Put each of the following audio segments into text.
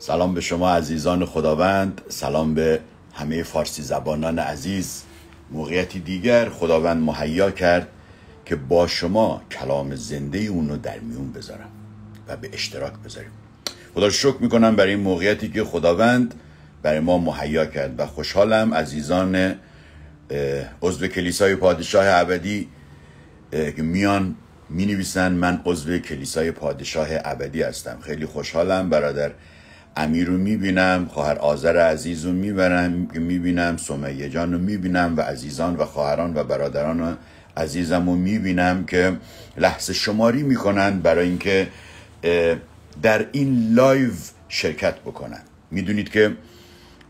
سلام به شما عزیزان خداوند سلام به همه فارسی زبانان عزیز. موقعیتی دیگر خداوند مهیا کرد که با شما کلام زنده اونو در میون بذارم و به اشتراک بذاریم. خدا شکر می‌کنم برای این موقعیتی که خداوند برای ما مهیا کرد و خوشحالم عزیزان عضو کلیسای پادشاه ابدی که میان می نویسن من عضو کلیسای پادشاه ابدی هستم. خیلی خوشحالم برادر امیر رو می‌بینم خواهر آذر عزیز رو می‌برم می‌بینم سمیه جان رو می‌بینم و عزیزان و خواهران و برادران عزیزم رو می‌بینم که لحظه شماری می‌کنن برای اینکه در این live شرکت بکنن. می‌دونید که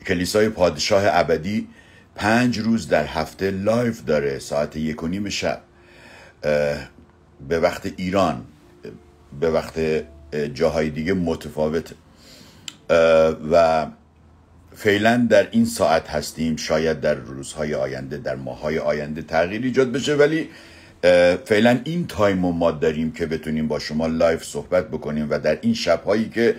کلیسای پادشاه ابدی پنج روز در هفته live داره ساعت یک و نیم شب. به وقت ایران به وقت جاهای دیگه متفاوت و فعلا در این ساعت هستیم شاید در روزهای آینده در ماهای آینده تغییر ایجاد بشه. ولی فعلا این time رو ما داریم که بتونیم با شما live صحبت بکنیم و در این شبهایی که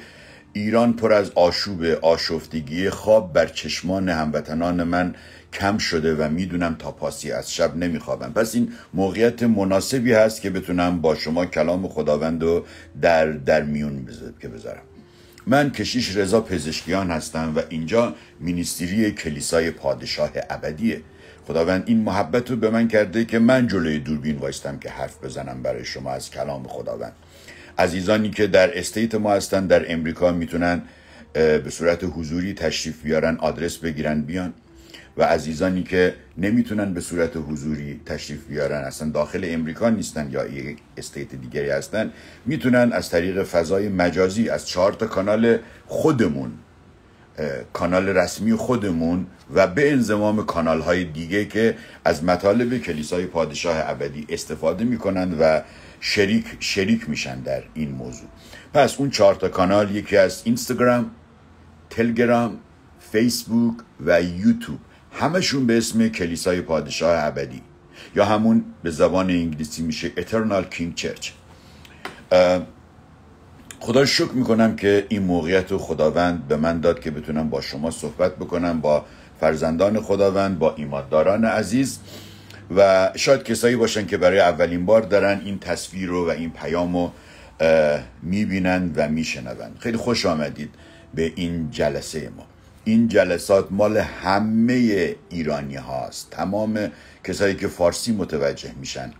ایران پر از آشوب آشفتگی خواب بر چشمان هموطنان من کم شده و می‌دونم تا پاسی از شب نمیخوابن. پس این موقعیت مناسبی هست که بتونم با شما کلام خداوند رو در, در میون که بذارم. من کشیش رضا پزشکیان هستم و اینجا ministry کلیسای پادشاه ابدیه. خداوند این محبت رو به من کرده که من جلوی دوربین وایستم که حرف بزنم برای شما از کلام خداوند. عزیزانی که در state ما هستن در امریکا می‌تونن به صورت حضوری تشریف بیارن آدرس بگیرن بیان. و عزیزانی که نمی‌تونن به صورت حضوری تشریف بیارن اصلا داخل امریکا نیستن یا یک state دیگری هستن می‌تونن از طریق فضای مجازی از چهار تا کانال خودمون کانال رسمی خودمون و به انضمام کانال های دیگه که از مطالب کلیسای پادشاه ابدی استفاده می‌کنن و شریک شریک میشن در این موضوع. پس اون چهار تا کانال یکی از اینستاگرام تلگرام فیسبوک و یوتیوب. همشون به اسم کلیسای پادشاه ابدی. یا همون به زبان انگلیسی میشه Eternal King Church. خدا شکر می‌کنم که این موقعیت رو خداوند به من داد که بتونم با شما صحبت بکنم با فرزندان خداوند با ایمانداران عزیز. و شاید کسایی باشن که برای اولین بار دارن این تصویر رو و این پیام رو می‌بینن و میشنون. خیلی خوش آمدید به این جلسه ما. این جلسات مال همه ایرانی هاست تمام کسایی که فارسی متوجه میشن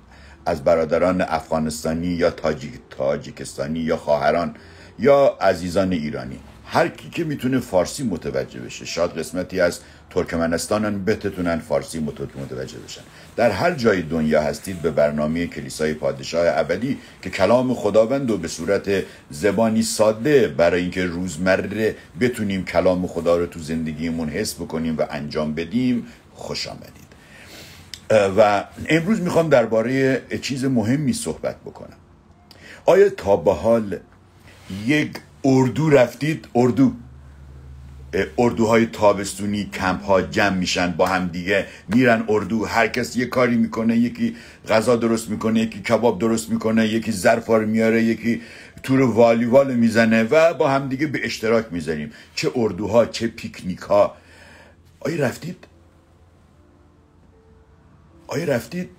از برادران افغانستانی یا تاجیک تاجیکستانی یا خواهران یا عزیزان ایرانی. هر کی که می‌تونه فارسی متوجه بشه. شاید قسمتی از ترکمنستان بتتونن فارسی متوجه بشن. در هر جای دنیا هستید به برنامه کلیسای پادشاه ابدی که کلام خداوند و به صورت زبانی ساده برای اینکه روزمره بتونیم کلام خدا رو تو زندگیمون حس بکنیم و انجام بدیم خوش آمدید. و امروز می‌خوام درباره چیز مهمی صحبت بکنم. آیا تا به حال یک اردو رفتید؟ اردو. اردوهای تابستونی کمپ ها جمع میشن با هم دیگه. میرن اردو هر کس یه کاری می‌کنه یکی غذا درست می‌کنه یکی کباب درست می‌کنه یکی ظرفا رو میاره یکی تور والیوال می‌زنه و با هم دیگه به اشتراک می‌ذاریم. چه اردوها چه پیکنیک ها آیا رفتید؟ آیا رفتید؟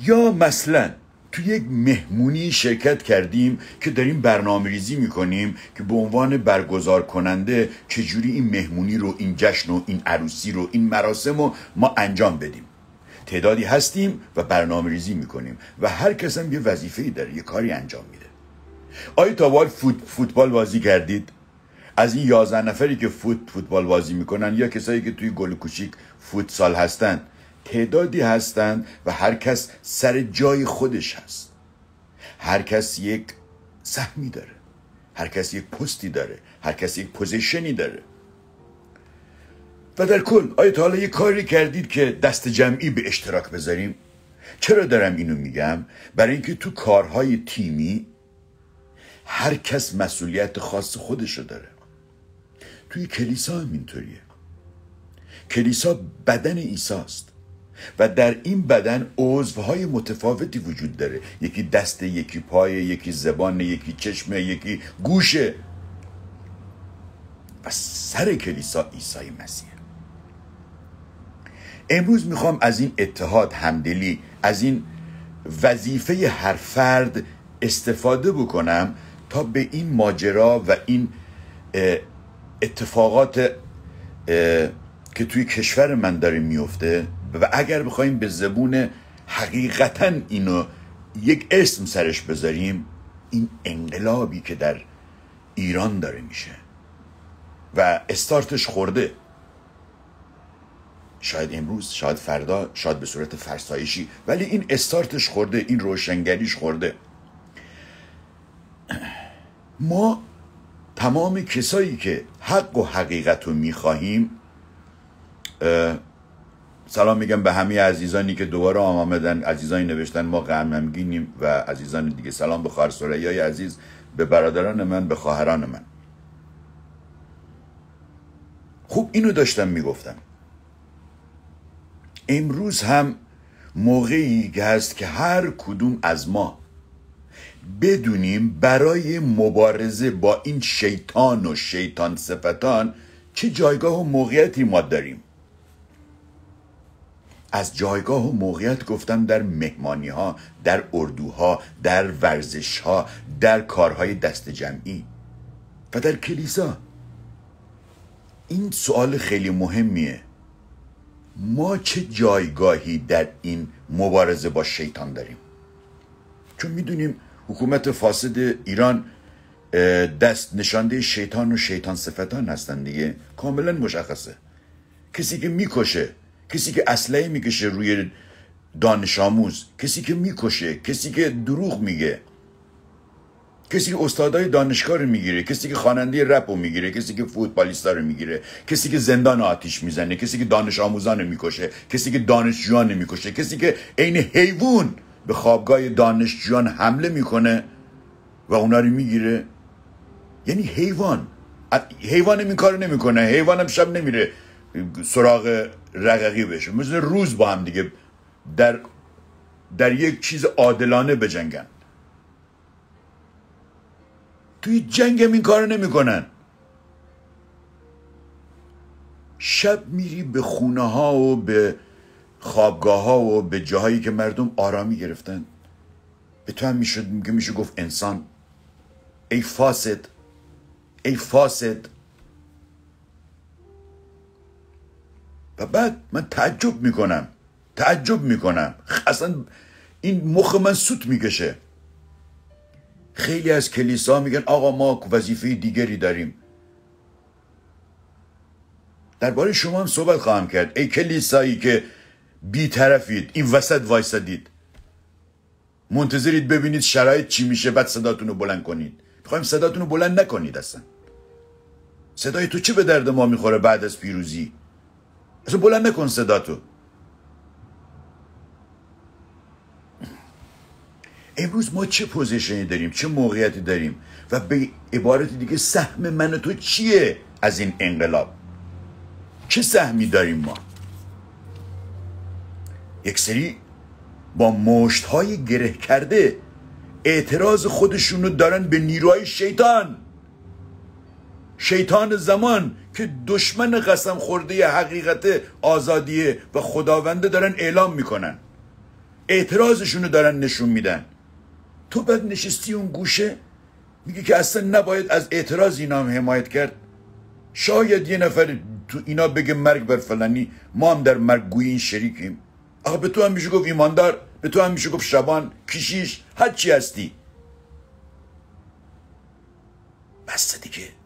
یا مثلا تو یک مهمونی شرکت کردیم که داریم برنامه ریزی می‌کنیم که به عنوان برگزار کننده چجوری این مهمونی رو این جشن و این عروسی رو این مراسم رو ما انجام بدیم. تعدادی هستیم و برنامه ریزی می‌کنیم و هر کس هم یه وظیفه داره یه کاری انجام میده. آیا تا فوت، فوتبال بازی کردید؟ از این یازده نفری که فوت فوتبال بازی می‌کنن یا کسایی که توی گل کوچیک فوتسال هستن تعدادی هستند و هر کس سر جای خودش هست. هر کس یک سهمی داره. هر کس یک پستی داره. هر کس یک position ی داره. و در کل آیا تا حالا یه کاری کردید که دست جمعی به اشتراک بذاریم؟ چرا دارم اینو میگم؟ برای اینکه تو کارهای تیمی هر کس مسئولیت خاص خودشو داره. توی کلیسا هم اینطوریه. کلیسا بدن ایساست و در این بدن عضوهای متفاوتی وجود داره. یکی دست یکی پای یکی زبان یکی چشم یکی گوشه و سر کلیسا عیسی مسیح. امروز می‌خوام از این اتحاد همدلی از این وظیفه هر فرد استفاده بکنم تا به این ماجرا و این اتفاقات که توی کشور من داره میفته. و اگر بخوایم به زبون حقیقتا اینو یک اسم سرش بذاریم این انقلابی که در ایران داره میشه و استارتش خورده. شاید امروز شاید فردا شاید به صورت فرسایشی ولی این استارتش خورده این روشنگریش خورده. ما تمام کسایی که حق و حقیقت رو می‌خواهیم سلام میگم به همه عزیزانی که دوباره آمدن. عزیزانی نوشتن ما غمگینیم و عزیزان دیگه سلام به خواهر سریای عزیز به برادران من به خواهران من. خوب اینو داشتم می‌گفتم. امروز هم موقعی هست که هر کدوم از ما بدونیم برای مبارزه با این شیطان و شیطان صفتان چه جایگاه و موقعیتی ما داریم. از جایگاه و موقعیت گفتم در مهمانی ها در اردوها در ورزش ها در کارهای دست جمعی و در کلیسا. این سوال خیلی مهمیه. ما چه جایگاهی در این مبارزه با شیطان داریم؟ چون می‌دونیم حکومت فاسد ایران دست نشانده شیطان و شیطان صفتان هستن دیگه. کاملا مشخصه. کسی که می‌کشه کسی که اسلحه می‌کشه روی دانش آموز کسی که می‌کشه کسی که دروغ میگه کسی که استادای دانشگاه رو می‌گیره کسی که خواننده رپ رو می‌گیره کسی که فوتبالیستا رو می‌گیره کسی که زندان آتیش می‌زنه کسی که دانش آموزان رو می‌کشه کسی که دانشجویان می‌کشه کسی که عین حیوان به خوابگاه دانشجویان حمله می‌کنه و اونا رو می‌گیره یعنی حیوان حیوان این کار نمی‌کنه حیوان هم شب نمیره سراغ رققی بشه مثل روز با هم دیگه در در یک چیز عادلانه بجنگن. توی جنگ هم این کار نمی‌کنن. شب میری به خونه ها و به خوابگاه ها و به جاهایی که مردم آرامی گرفتن. به تو هم می‌شد میگه میشه گفت انسان ای فاسد ای فاسد. و بعد من تعجب می‌کنم تعجب می‌کنم. اصلا این مخ من سوت می‌کشه. خیلی از کلیسا میگن آقا ما وظیفه دیگری داریم. درباره شما هم صحبت خواهم کرد. ای کلیسایی که بیطرفید این وسط وایسادید. منتظرید ببینید شرایط چی میشه بعد صداتون رو بلند کنید. می‌خوایم صداتون رو بلند نکنید اصلا. صدای تو چه به درد ما می‌خوره بعد از پیروزی؟ اصلا بلند نکن صداتو امروز ما چه پوزیشنی داریم چه موقعیتی داریم و به عبارت دیگه سهم من تو چیه از این انقلاب چه سهمی داریم ما یک سری با مشت های گره کرده اعتراض خودشون رو دارن به نیروهای شیطان شیطان زمان که دشمن قسم خورده حقیقت آزادیه و خداونده دارن اعلام می‌کنن. اعتراضشون رو دارن نشون میدن. تو بعد نشستی اون گوشه میگه که اصلا نباید از اعتراض اینا هم حمایت کرد. شاید یه نفر تو اینا بگه مرگ بر فلانی ما هم در مرگ گویی این شریکیم. آقا به تو هم میشه گفت ایماندار به تو هم میشه گفت شبان کشیش هر چی هستی. بسته دیگه.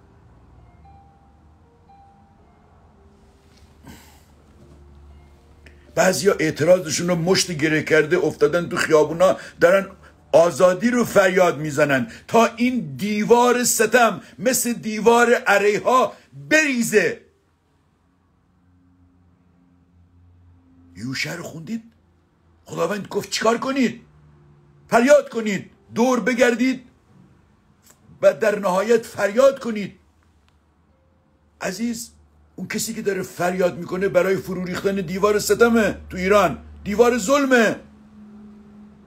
بعضیا اعتراضشون رو مشت گره کرده افتادن تو خیابونا دارن آزادی رو فریاد می‌زنن. تا این دیوار ستم مثل دیوار عریها بریزه. یوشه رو خوندید؟ خداوند گفت چیکار کنید؟ فریاد کنید. دور بگردید و در نهایت فریاد کنید. عزیز اون کسی که داره فریاد می‌کنه برای فرو ریختن دیوار ستمه تو ایران. دیوار ظلمه.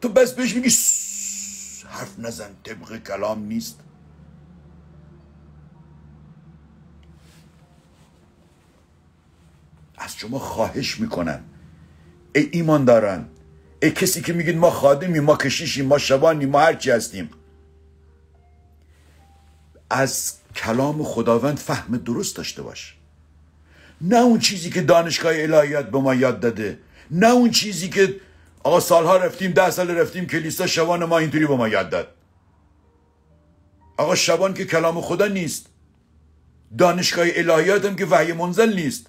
تو بس بهش میگی حرف نزن طبق کلام نیست. از شما خواهش می‌کنن ای ایمان دارن ای کسی که میگید ما خادمیم ما کشیشیم ما شبانیم ما هرچی هستیم. از کلام خداوند فهم درست داشته باش. نه اون چیزی که دانشگاه الهیات به ما یاد داده نه اون چیزی که آقا سالها رفتیم ده سال رفتیم کلیسا شبان ما اینطوری به ما یاد داد. آقا شبان که کلام خدا نیست. دانشگاه الهیات هم که وحی منزل نیست.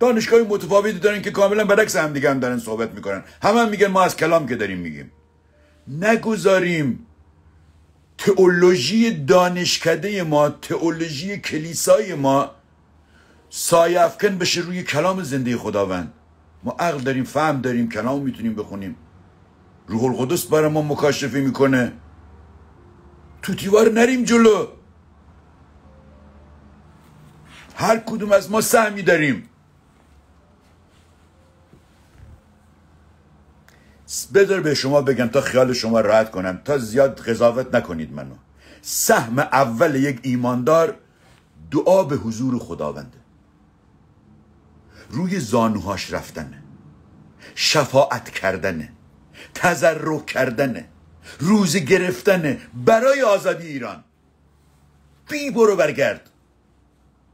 دانشگاه متفاوتی دارن که کاملا برعکس هم دیگه هم دارن صحبت می‌کنن. همه هم میگن ما از کلام که داریم میگیم. نگذاریم تئولوژی دانشکده ما تئولوژی کلیسای ما سایه افکن بشه روی کلام زنده خداوند. ما عقل داریم فهم داریم کلام می‌تونیم بخونیم. روح القدس برای ما مکاشفه می‌کنه. تو دیوار نریم جلو. هر کدوم از ما سهمی داریم. بذار به شما بگم تا خیال شما راحت کنم. تا زیاد قضاوت نکنید منو. سهم اول یک ایماندار دعا به حضور خداونده. روی زانوهاش رفتنه. شفاعت کردنه. تذرع کردنه. روز گرفتنه. برای آزادی ایران. بی برو برگرد.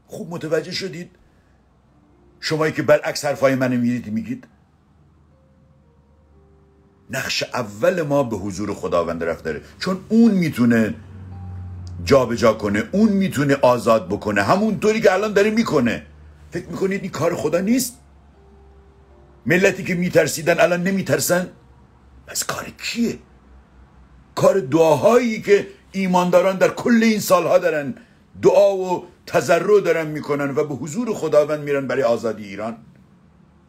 خوب متوجه شدید؟ شمایی که برعکس حرفای منو میرید میگید؟ نقش اول ما به حضور خداوند رفت داره چون اون می‌تونه جابجا جا کنه اون می‌تونه آزاد بکنه. همونطوری که الان داره می‌کنه. فکر می‌کنید این کار خدا نیست؟ ملتی که میترسیدن الان نمیترسن؟ پس کار کیه؟ کار دعاهایی که ایمانداران در کل این سالها دارن دعا و تضرع دارن می‌کنن و به حضور خداوند میرن برای آزادی ایران.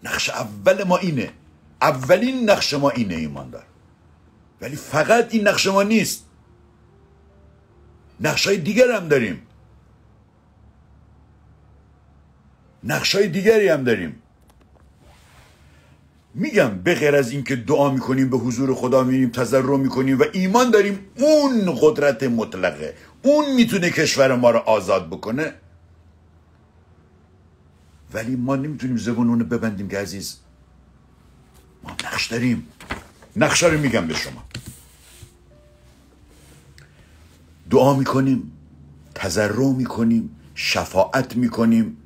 نقش اول ما اینه. اولین نقش ما اینه ایماندار. ولی فقط این نقش ما نیست. نقش های دیگر هم داریم. نقش های دیگری هم داریم. میگم به غیر از اینکه دعا می‌کنیم به حضور خدا میریم تضرع می‌کنیم و ایمان داریم اون قدرت مطلقه. اون می‌تونه کشور ما رو آزاد بکنه. ولی ما نمی‌تونیم زبون اونو ببندیم که عزیز. ما نقش داریم. نقش رو میگم به شما. دعا می‌کنیم تضرع می‌کنیم شفاعت می‌کنیم.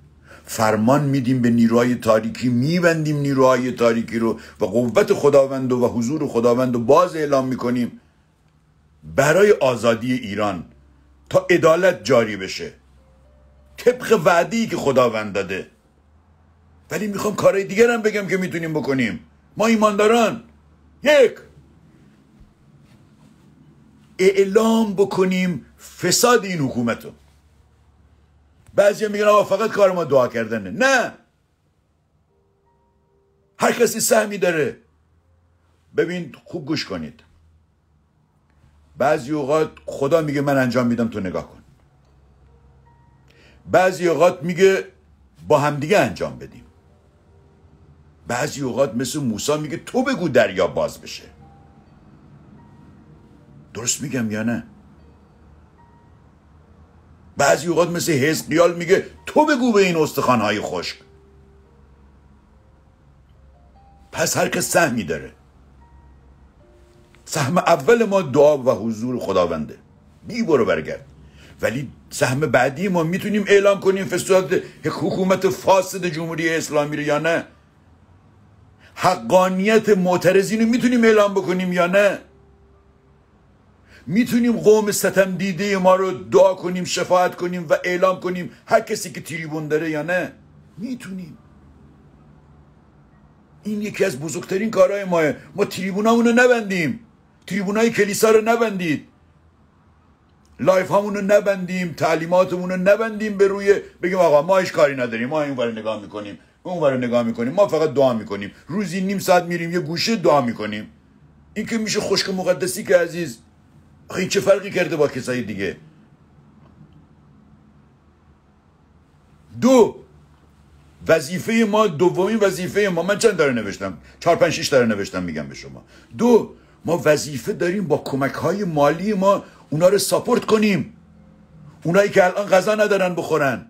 فرمان میدیم به نیروهای تاریکی میبندیم نیروهای تاریکی رو و قوت خداوند و حضور خداوند رو باز اعلام می‌کنیم برای آزادی ایران تا عدالت جاری بشه. طبق وعدی که خداوند داده. ولی می‌خوام کارهای دیگر هم بگم که می‌تونیم بکنیم. ما ایمانداران. یک. اعلام بکنیم فساد این حکومت رو. بعضی میگن آقا فقط کار ما دعا کردنه. نه. هر کسی سهمی داره. ببین خوب گوش کنید. بعضی اوقات خدا میگه من انجام میدم تو نگاه کن. بعضی اوقات میگه با همدیگه انجام بدیم. بعضی اوقات مثل موسا میگه تو بگو دریا باز بشه. درست میگم یا نه؟ بعضی اوقات مثل حزقیال میگه تو بگو به این استخوانهای خشک. پس هر کس سهمی داره. سهم اول ما دعا و حضور خداونده. بی برو برگرد. ولی سهم بعدی ما می‌تونیم اعلام کنیم فساد حکومت فاسد جمهوری اسلامی رو یا نه. حقانیت معترضین رو می‌تونیم اعلام بکنیم یا نه. می‌تونیم قوم ستم دیده ما رو دعا کنیم شفاعت کنیم و اعلام کنیم هر کسی که تریبون داره یا نه. می‌تونیم. این یکی از بزرگترین کارهای ماست. ما تریبونامون رو نبندیم. تریبونای کلیسا رو نبندید. live همون رو نبندیم. تعلیماتمون رو نبندیم به روی. بگیم آقا ما هیچ کاری نداریم. ما این ور نگاه می‌کنیم. اون ور نگاه می‌کنیم. ما فقط دعا می‌کنیم. روزی نیم ساعت میریم یه گوشه دعا می‌کنیم. این که میشه خشک مقدسی که عزیز. این چه فرقی کرده با کسای دیگه؟ دو وظیفه ما دومین وظیفه ما من چند داره نوشتم؟ چهار پنج شیش داره نوشتم میگم به شما. دو ما وظیفه داریم با کمک های مالی ما اونا رو ساپورت کنیم. اونایی که الان غذا ندارن بخورن.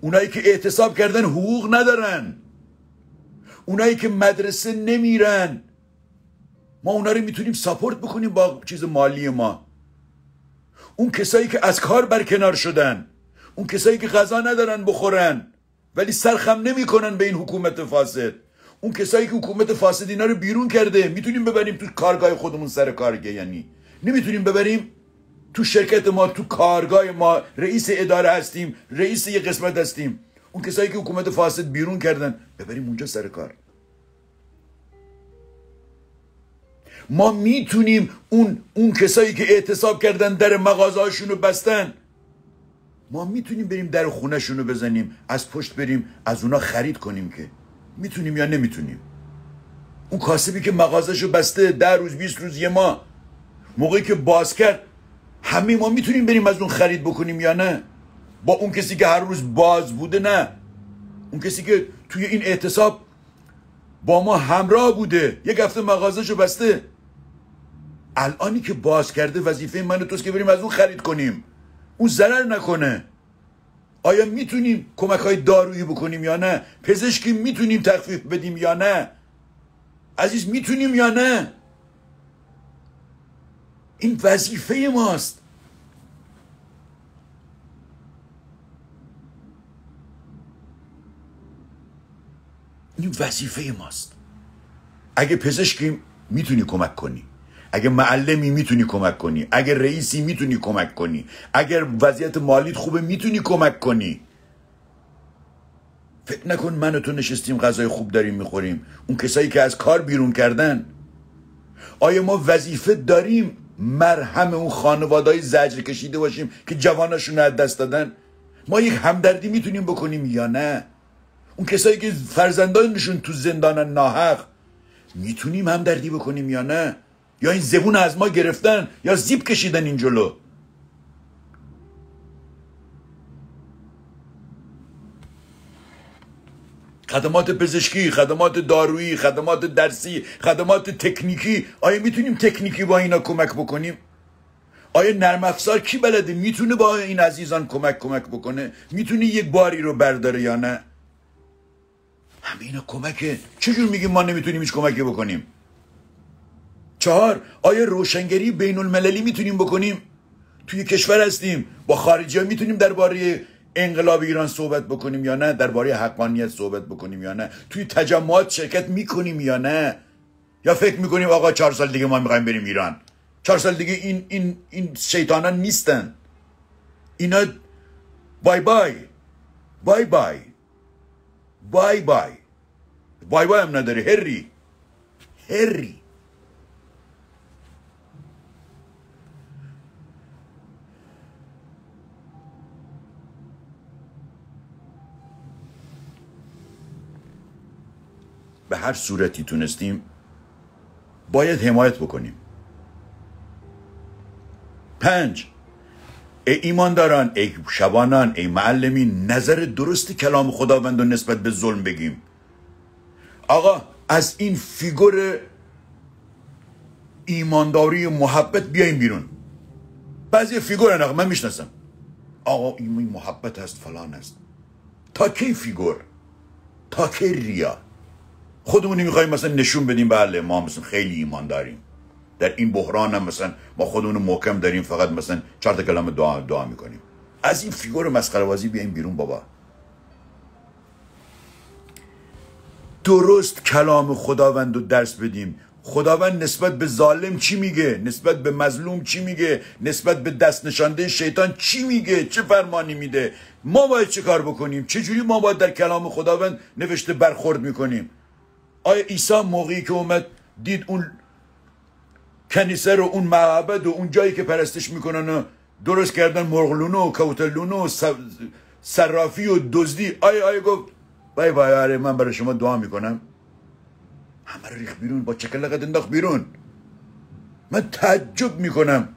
اونایی که اعتصاب کردن حقوق ندارن. اونایی که مدرسه نمیرن. اونا رو می‌تونیم ساپورت بکنیم با چیز مالی ما. اون کسایی که از کار برکنار شدن اون کسایی که غذا ندارن بخورن ولی سرخم نمی‌کنن به این حکومت فاسد. اون کسایی که حکومت فاسد اینا رو بیرون کرده می‌تونیم ببریم تو کارگاه خودمون سر کارگه یعنی نمی‌تونیم ببریم تو شرکت ما تو کارگاه ما. رئیس اداره هستیم رئیس یه قسمت هستیم. اون کسایی که حکومت فاسد بیرون کردن ببریم اونجا سر کار. ما می‌تونیم اون اون کسایی که اعتصاب کردن در مغازهاشون رو بستن. ما می‌تونیم بریم در خونهشون رو بزنیم از پشت بریم از اونا خرید کنیم که. می‌تونیم یا نمی‌تونیم؟ اون کاسبی که مغازهشو بسته ده روز بیست روز یه ماه موقعی که باز کرد همه ما می‌تونیم بریم از اون خرید بکنیم یا نه؟ با اون کسی که هر روز باز بوده نه. اون کسی که توی این اعتصاب با ما همراه بوده یک هفته مغازهشو بسته. الانی که باز کرده وظیفه من توست که بریم از اون خرید کنیم. اون ضرر نکنه. آیا می‌تونیم کمک های دارویی بکنیم یا نه؟ پزشکی می‌تونیم تخفیف بدیم یا نه؟ عزیز می‌تونیم یا نه؟ این وظیفه ماست. این وظیفه ماست. اگه پزشکی می‌تونی کمک کنی. اگه معلمی می‌تونی کمک کنی. اگه رئیسی می‌تونی کمک کنی. اگر وضعیت مالیت خوبه می‌تونی کمک کنی. فکر نکن من و تو نشستیم غذای خوب داریم می‌خوریم. اون کسایی که از کار بیرون کردن. آیا ما وظیفه داریم مرهم اون خانوادهای زجر کشیده باشیم که جواناشون از دست دادن؟ ما یک همدردی می‌تونیم بکنیم یا نه؟ اون کسایی که فرزندانشون تو زندان ناحق می‌تونیم همدردی بکنیم یا نه؟ یا این زبون از ما گرفتن یا زیب کشیدن این جلو. خدمات پزشکی خدمات دارویی خدمات درسی خدمات تکنیکی. آیا می‌تونیم تکنیکی با اینا کمک بکنیم؟ آیا نرم افزار کی بلده؟ می‌تونه با این عزیزان کمک کمک بکنه؟ می‌تونه یک باری رو برداره یا نه؟ همه اینا کمکه. چجور میگیم ما نمی‌تونیم هیچ کمکی بکنیم؟ چهار آیا روشنگری بین المللی می‌تونیم بکنیم؟ توی کشور هستیم با خارجی ها می‌تونیم درباره انقلاب ایران صحبت بکنیم یا نه؟ درباره حقانیت صحبت بکنیم یا نه؟ توی تجمعات شرکت می‌کنیم یا نه؟ یا فکر می‌کنیم آقا چهار سال دیگه ما می‌خوایم بریم ایران؟ چهار سال دیگه این این این شیطانان نیستن. اینا بای بای بای بای بای بای. بای بای هم نداره هری هری. به هر صورتی تونستیم باید حمایت بکنیم. پنج ای ایمانداران ای شبانان ای معلمین نظر درست کلام خداوند و نسبت به ظلم بگیم. آقا از این فیگور ایمانداری محبت بیایم بیرون. بعضی فیگور آقا من می‌شناسم. آقا این محبت هست فلان است تا کی فیگور؟ تا کی ریا؟ خودمونی می‌خوایم مثلا نشون بدیم بله ما مثلا خیلی ایمان داریم. در این بحران هم مثلا ما خودمون محکم داریم فقط مثلا چهار تا کلمه دعا دعا می‌کنیم. از این فیگور مسخره بازی بیایم بیرون بابا. درست کلام خداوند رو درس بدیم. خداوند نسبت به ظالم چی میگه؟ نسبت به مظلوم چی میگه؟ نسبت به دست نشانده شیطان چی میگه؟ چه فرمانی میده؟ ما باید چه کار بکنیم؟ چه جوری ما باید در کلام خداوند نوشته برخورد می‌کنیم؟ آیا عیسی موقعی که اومد دید اون کنیسه رو اون معبد و اون جایی که پرستش می‌کنن و درست کردن مرغلونو و کوتلونو و صرافی و دزدی. آیا آیا گفت بای بای آره من برای شما دعا می‌کنم. همه ریخ بیرون با چکلقت انداخت بیرون. من تعجب می‌کنم.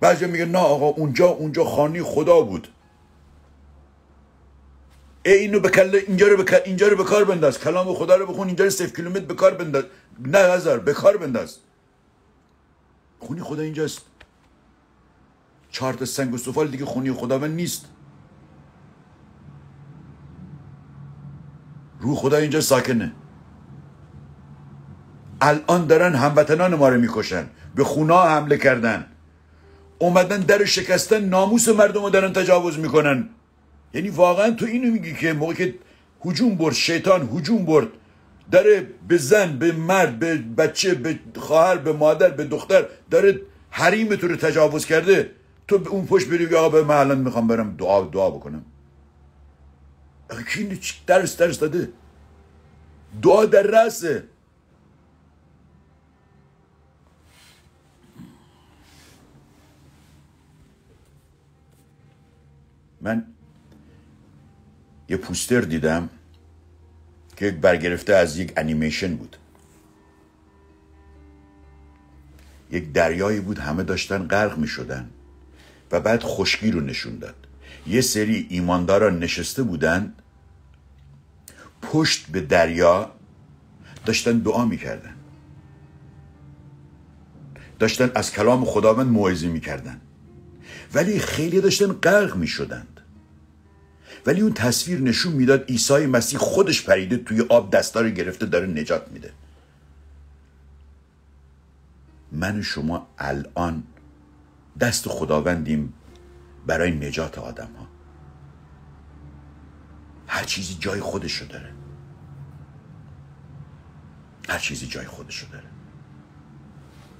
بعضی میگه نه آقا اونجا اونجا خانی خدا بود. ای اینو به کله اینجا رو به اینجا رو به کار بنداز. کلام خدا رو بخون اینجا رو صفر کیلومتر کار بنداز. نه هزار به کار بنداز. خونی خدا اینجاست. چهار تا سنگ و سفال دیگه خونی خداوند نیست. روح خدا اینجا ساکنه. الان دارن هموطنان ما رو می‌کشن. به خونا حمله کردن. اومدن در شکستن ناموس مردم رو دارن تجاوز می‌کنن. یعنی واقعا تو اینو میگی که موقع که هجوم برد شیطان هجوم برد داره به زن به مرد به بچه به خواهر به مادر به دختر داره حریم تو رو تجاوز کرده تو به اون پشت بری آقا به من الان می‌خوام برم دعا دعا بکنم. کی درس درس داده؟ دعا در رأسه. من یه پوستر دیدم که برگرفته از یک انیمیشن بود. یک دریایی بود همه داشتن غرق می شدن و بعد خشکی رو نشون داد. یه سری ایمانداران نشسته بودند پشت به دریا داشتن دعا می‌کردن. داشتن از کلام خداوند موعظه می‌کردن. ولی خیلی داشتن غرق می‌شدند ولی اون تصویر نشون می‌داد عیسی مسیح خودش پریده توی آب دستار گرفته داره نجات میده. من و شما الان دست خداوندیم برای نجات آدم ها هر چیزی جای خودشو داره. هر چیزی جای خودشو داره.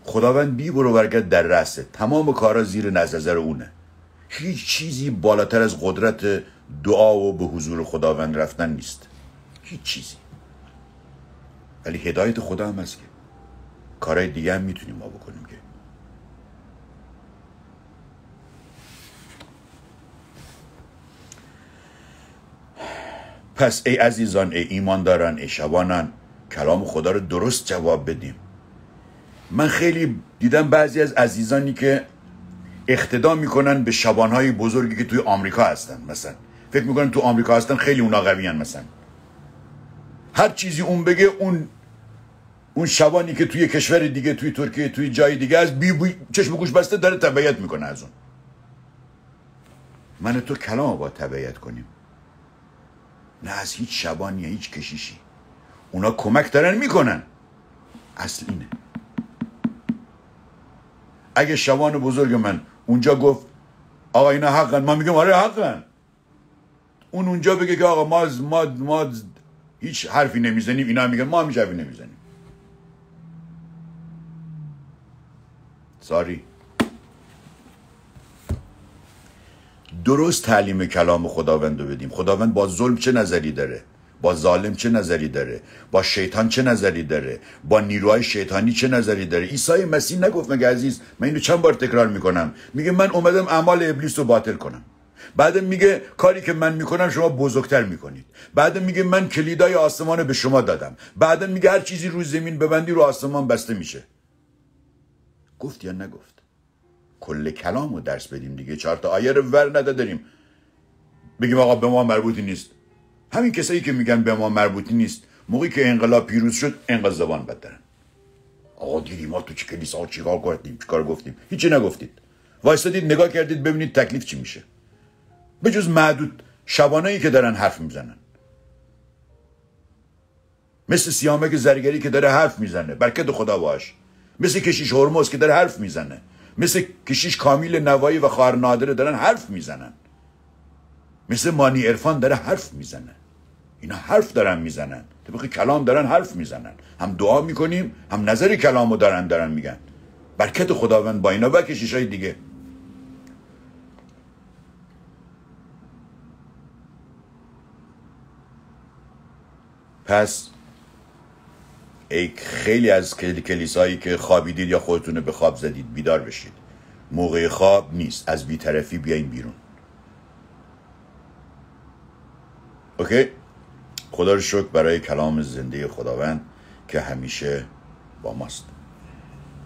خداوند بی برو برگرد در رسه تمام کارا زیر نظر اونه. هیچ چیزی بالاتر از قدرت دعا و به حضور خداوند رفتن نیست. هیچ چیزی. ولی هدایت خدا هم هست که کارهای دیگه هم می‌تونیم ما بکنیم که. پس ای عزیزان ای ایمانداران ای شبانان کلام خدا رو درست جواب بدیم. من خیلی دیدم بعضی از عزیزانی که اقتدا می‌کنن به شبانهای بزرگی که توی آمریکا هستن مثلا. فکر می‌کنن تو آمریکا هستن خیلی اونا قوی مثلا. هر چیزی اون بگه اون اون شبانی که توی کشور دیگه توی ترکیه توی جای دیگه از بی بی چشم گوش بسته داره تبعیت می‌کنه از اون. من تو کلام با تبعیت کنیم. نه از هیچ شبانی هیچ کشیشی. اونا کمک دارن می‌کنن. اصل اینه. اگه شبان بزرگ من اونجا گفت آقا اینا حقن ما میگم آره حقن. اون اونجا بگه که آقا ما ما ما هیچ حرفی نمی‌زنیم اینا میگن ما همیشه حرفی نمی‌زنیم. ساری درست تعلیم کلام خداوند رو بدیم. خداوند با ظلم چه نظری داره؟ با ظالم چه نظری داره؟ با شیطان چه نظری داره؟ با نیروهای شیطانی چه نظری داره؟ عیسی مسیح نگفت مگه عزیز من اینو چند بار تکرار می‌کنم؟ میگه من اومدم اعمال ابلیس رو باطل کنم. بعد میگه کاری که من می‌کنم شما بزرگتر می‌کنید. بعد میگه من کلیدای آسمان به شما دادم. بعد میگه هر چیزی روی زمین ببندی رو آسمان بسته میشه. گفت یا نگفت؟ کل کلام رو درس بدیم دیگه. چهار تا آیه رو ور نداریم بگیم آقا به ما مربوطی نیست. همین کسایی که میگن به ما مربوطی نیست موقعی که انقلاب پیروز شد انقلاب زبان بد دارن. آقا دیدیم ما تو چه کلیسا چیکار کردیم چیکار گفتیم؟ هیچی نگفتید. وایستادید نگاه کردید ببینید تکلیف چی میشه. به جز معدود شبانایی که دارن حرف می‌زنن. مثل سیامک زرگری که داره حرف می‌زنه. برکت خدا باش. مثل کشیش هرمز که داره حرف می‌زنه. مثل کشیش کامیل نوایی و خواهر نادره دارن حرف می‌زنن. مثل مانی ارفان داره حرف می‌زنه. اینا حرف دارن می‌زنن. طبق کلام دارن حرف می‌زنن. هم دعا می‌کنیم هم نظر کلامو دارن دارن میگن. برکت خداوند با اینا و کشیشای دیگه. پس خیلی از کلیسایی که خوابیدید یا خودتون به خواب زدید بیدار بشید. موقع خواب نیست. از بیطرفی بیاین بیرون. اوکی؟ خدا رو شکر برای کلام زنده خداوند که همیشه با ماست.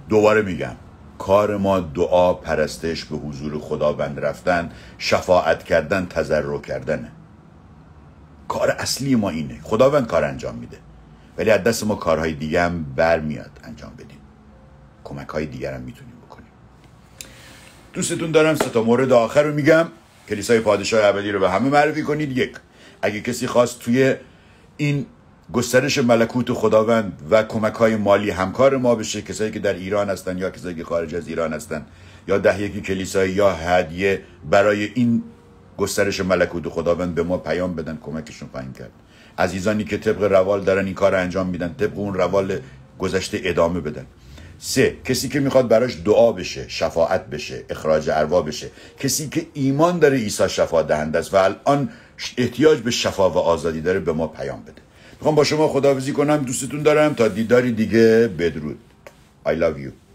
دوباره میگم کار ما دعا پرستش به حضور خداوند رفتن شفاعت کردن تضرع کردنه. کار اصلی ما اینه. خداوند کار انجام میده. ولی از دست ما کارهای دیگه هم برمیاد انجام بدیم. کمک های دیگر هم می‌تونیم بکنیم. دوستتون دارم سه تا مورد آخر رو میگم. کلیسای پادشاه ابدی رو به همه معرفی کنید. یک اگه کسی خواست توی این گسترش ملکوت خداوند و کمک های مالی همکار ما بشه کسایی که در ایران هستن یا کسایی که خارج از ایران هستن یا ده یکی کلیسایی یا هدیه برای این گسترش ملکوت خداوند به ما پیام بدن کمکشون خواهیم کرد. عزیزانی که طبق روال دارن این کار انجام میدن طبق اون روال گذشته ادامه بدن. سه کسی که می‌خواد براش دعا بشه شفاعت بشه اخراج اروا بشه. کسی که ایمان داره عیسی شفا دهنده است و الان احتیاج به شفا و آزادی داره به ما پیام بده. می‌خوام با شما خداحافظی کنم دوستتون دارم. تا دیداری دیگه بدرود. I love you.